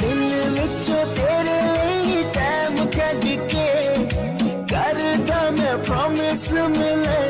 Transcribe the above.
ਦਿਨ ਵਿੱਚੋਂ ਤੇਰੇ ਲਈ ਟਾਈਮ ਕੱਢ ਕੇ ਕਰਦਾ ਮੈਂ ਪ੍ਰੋਮਿਸ ਮਿਲੇ